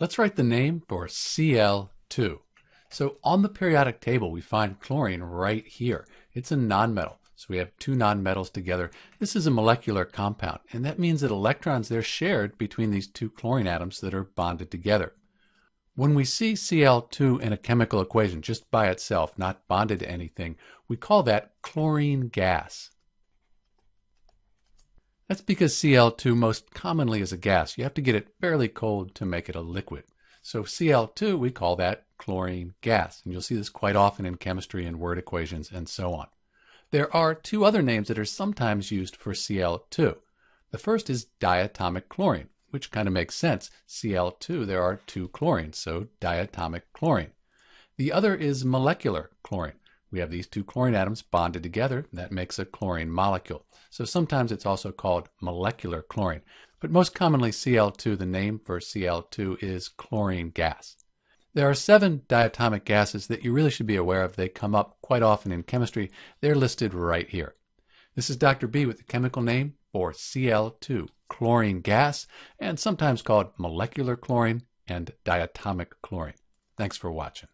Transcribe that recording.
Let's write the name for Cl2. So on the periodic table, we find chlorine right here. It's a nonmetal. So we have two nonmetals together. This is a molecular compound, and that means that electrons, they're shared between these two chlorine atoms that are bonded together. When we see Cl2 in a chemical equation just by itself, not bonded to anything, we call that chlorine gas. That's because Cl2 most commonly is a gas. You have to get it fairly cold to make it a liquid. So Cl2, we call that chlorine gas. And you'll see this quite often in chemistry and word equations and so on. There are two other names that are sometimes used for Cl2. The first is diatomic chlorine, which kind of makes sense. Cl2, there are two chlorines, so diatomic chlorine. The other is molecular chlorine. We have these two chlorine atoms bonded together. That makes a chlorine molecule. So sometimes it's also called molecular chlorine. But most commonly Cl2, the name for Cl2 is chlorine gas. There are seven diatomic gases that you really should be aware of. They come up quite often in chemistry. They're listed right here. This is Dr. B with the chemical name for Cl2, chlorine gas, and sometimes called molecular chlorine and diatomic chlorine. Thanks for watching.